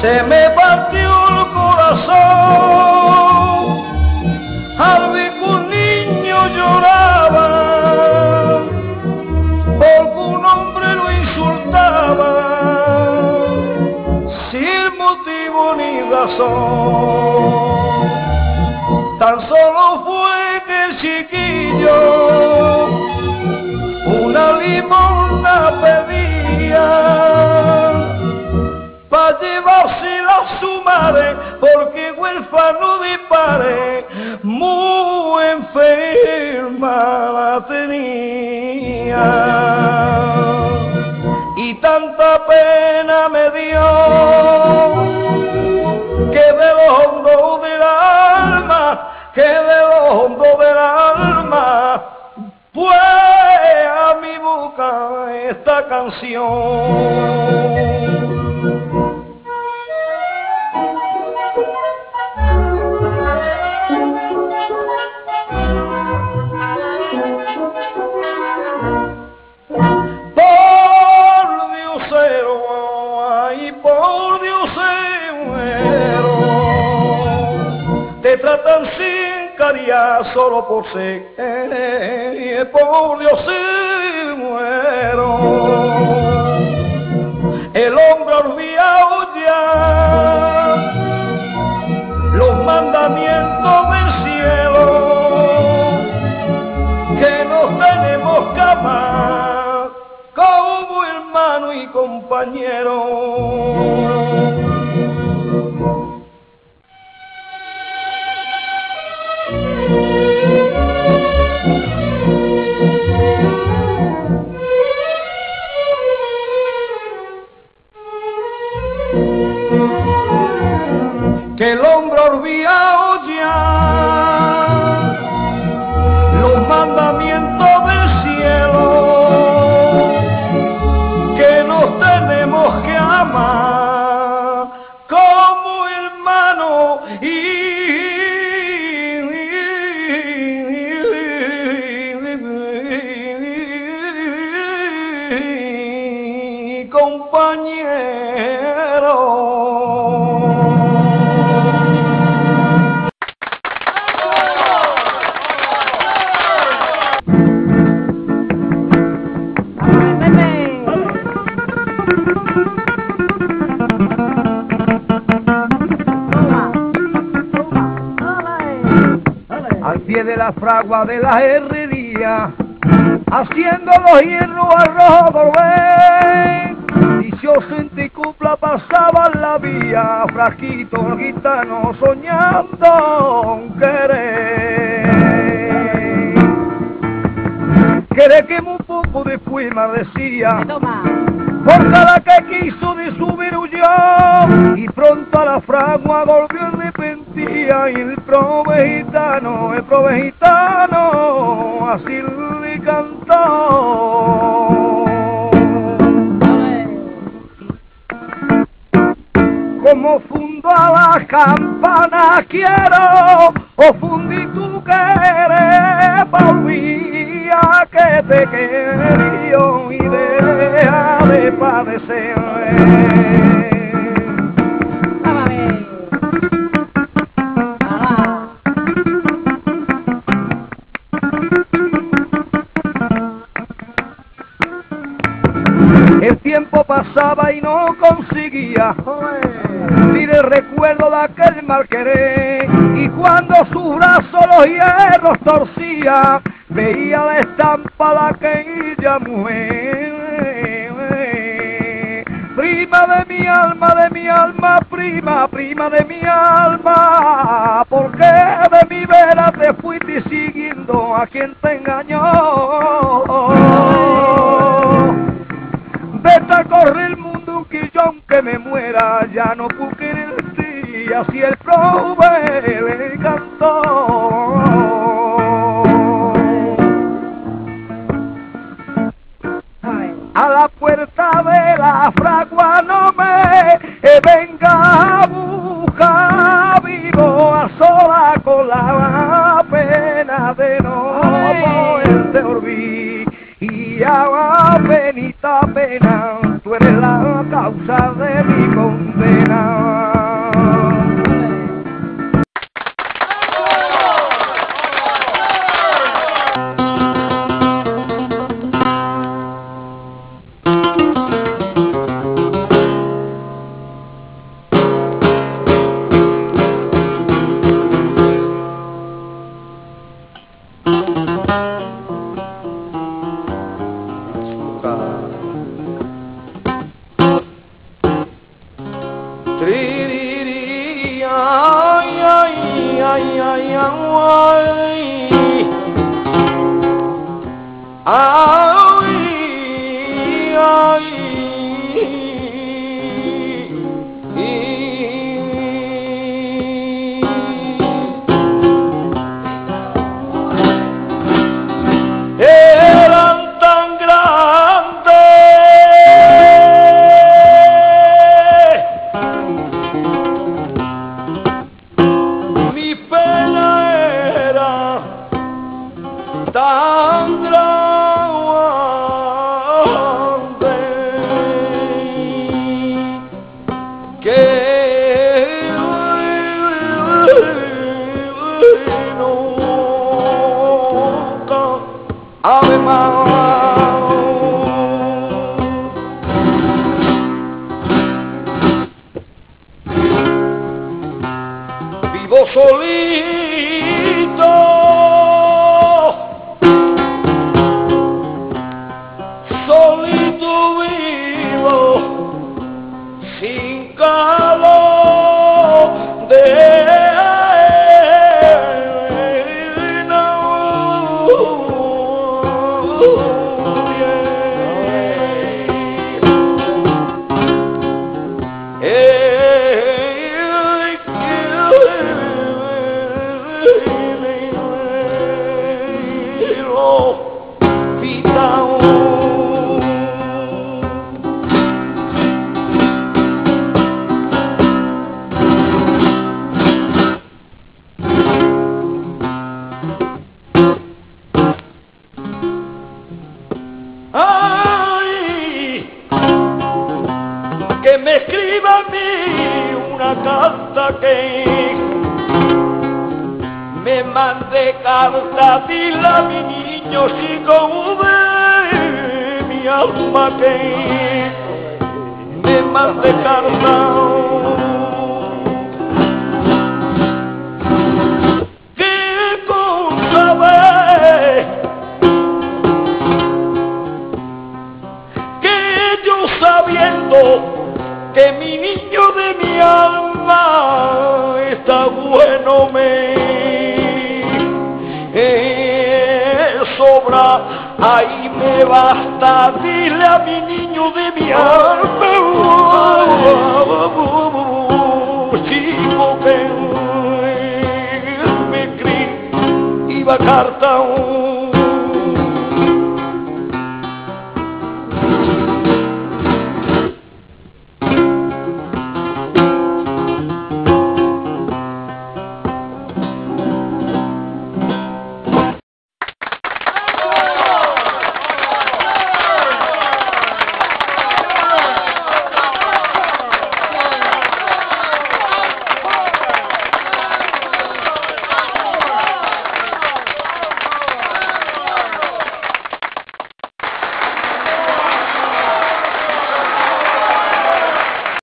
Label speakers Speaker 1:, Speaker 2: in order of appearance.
Speaker 1: se me partió el corazón. Al ver que un niño lloraba. Porque un hombre lo insultaba. Sin motivo ni razón. Tan solo fue que el chiquillo una limosna pedía llevársela su madre porque huérfano de padre muy enferma la tenía y tanta pena me dio que de lo hondo del alma que de lo hondo del alma fue a mi boca esta canción. Tratan sin caridad solo por ser, eh, por Diosero. El hombre olvidado ya los mandamientos del cielo que nos tenemos que como hermano y compañero. Que compañero. al pie de la fragua de la herrería, haciendo los hierros al rojo. Vicioso en ticupla pasaba la vía, frasquito el gitano soñando un querer. Querer que un poco después me decía, por cada que quiso de subir huyó y pronto a la fragua volvió arrepentía y el prove gitano, el prove gitano así le cantó. Campana quiero, o fundi tú quieres, Paulía, que te quería y deja de padecer. El tiempo pasaba y no conseguía recuerdo de aquel mal querer y cuando su brazo los hierros torcía veía la estampa de aquella mujer prima de mi alma, de mi alma, prima, prima de mi alma, porque de mi vera te fuiste siguiendo a quien te engañó. Vete a correr el mundo que yo aunque me muera ya no puedo y así el flow le cantó. A la puerta de la fragua no me eh, venga a buscar, vivo a sola con la pena de no poderte olvidar. Y a penita pena, tú eres la causa de mi condena. Ah. Vengo solito. Que me escriba a mí una carta que mande carta, dile a mi niño si como ve mi alma que me mande carta. Ahí me basta, dile a mi niño de mi alma. Sigo me, me, me, me, me,